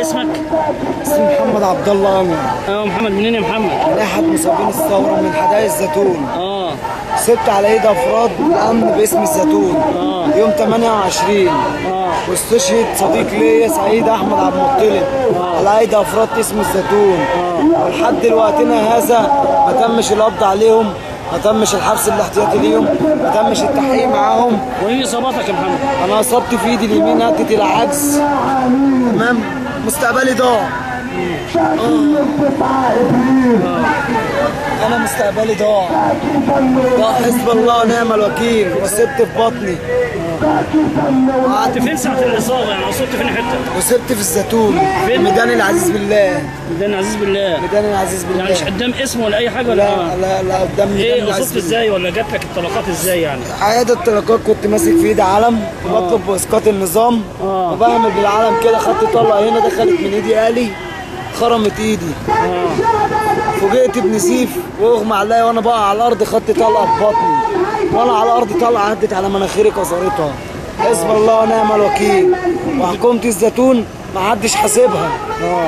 اسمك؟ اسمي محمد عبد الله. أمين آه محمد. منين يا محمد؟ من أحد مصابين الثورة من حدائق الزيتون. آه. سبت على إيد أفراد الأمن باسم الزيتون. آه. يوم 28 آه. واستشهد صديق ليا سعيد أحمد عبد المطلب. على أيدي أفراد اسم الزيتون. ولحد دلوقتنا هذا ما تمش القبض عليهم. ما تمش الحبس الاحتياطي ليهم ما تمش التحقيق معاهم وايه إصاباتك يا محمد؟ أنا اصبت في إيدي اليمين أدت إلى عجز تمام مستقبلي ضاع آه. أنا مستقبلي ضاع. ضاع حسب الله ونعم الوكيل وسبت في بطني. انت فين ساعة الإصابة؟ يعني أصبت فين حتة؟ وسبت في الزيتون فين؟ ميدان العزيز بالله. ميدان عزيز بالله. ميدان العزيز بالله. يعني مش قدام اسم ولا أي حاجة ولا لا لا لا قدام ميدان العزيز أصبت إزاي ولا جات لك الطلقات إزاي يعني؟ عيادة الطلقات كنت ماسك في ايدي علم وبطلب باسقاط النظام آه. وبعمل بالعلم كده خدت طلقة هنا دخلت من إيدي آلي. خرمت ايدي. فوجئت بنزيف واغمى عليا وأنا بقى على الأرض خدت طلقة في بطني. وأنا على الأرض طلقة عدت على مناخيري كسرتها. حسب الله ونعم الوكيل. وحكومة الزيتون ما حدش حاسبها.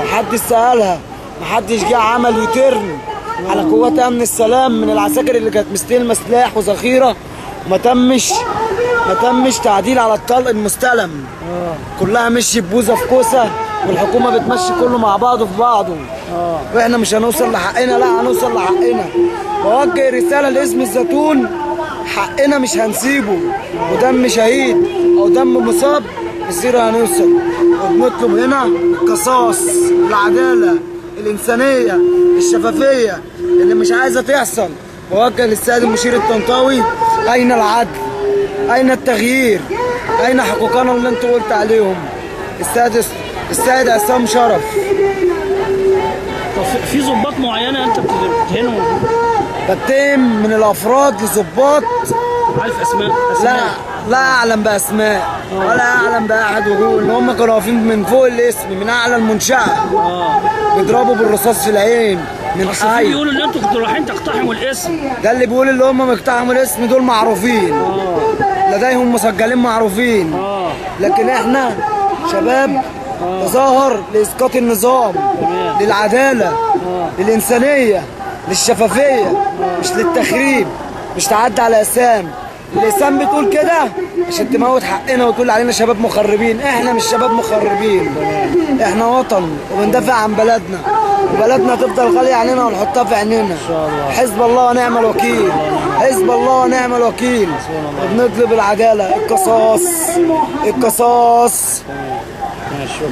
محدش سألها. محدش جه عمل يترن على قوات أمن السلام من العساكر اللي كانت مستلمة سلاح وذخيرة. وما تمش ما تمش تعديل على الطلق المستلم. كلها مشي بوزة في كوسة. والحكومة بتمشي كله مع بعضه في بعضه. وإحنا مش هنوصل لحقنا لا هنوصل لحقنا. بوجه رسالة لاسم الزيتون حقنا مش هنسيبه. ودم شهيد أو دم مصاب مسير هنوصل. وبنطلب هنا القصاص العدالة الإنسانية الشفافية اللي مش عايزة تحصل. بوجه للسيد المشير الطنطاوي أين العدل؟ أين التغيير؟ أين حقوقنا اللي أنت قلت عليهم؟ السيد السيد عصام شرف. طب في- ظباط معينة أنت بتهنهم بتهم من الأفراد لظباط. عارف أسماء؟ لا لا أعلم بأسماء. ولا أعلم بأحد وجوه إن هم كانوا واقفين من فوق الاسم من أعلى المنشأة. آه. بيضربوا بالرصاص في العين من حي. بيقولوا إن أنتوا كنتوا رايحين تقتحموا الاسم. ده اللي بيقول اللي هم مقتحموا الاسم دول معروفين. آه. لديهم مسجلين معروفين. آه. لكن إحنا شباب تظاهر لإسقاط النظام. للعدالة للإنسانية للشفافية مش للتخريب مش تعدي على اسام الاسام بتقول كده عشان تموت حقنا وتقول علينا شباب مخربين إحنا مش شباب مخربين إحنا وطن وبندافع عن بلدنا. وبلدنا تفضل غالية علينا ونحطها في عينينا. إن شاء الله. حزب الله ونعم الوكيل. حزب الله ونعم الوكيل. وبنطلب العدالة. القصاص. القصاص. Bien sûr.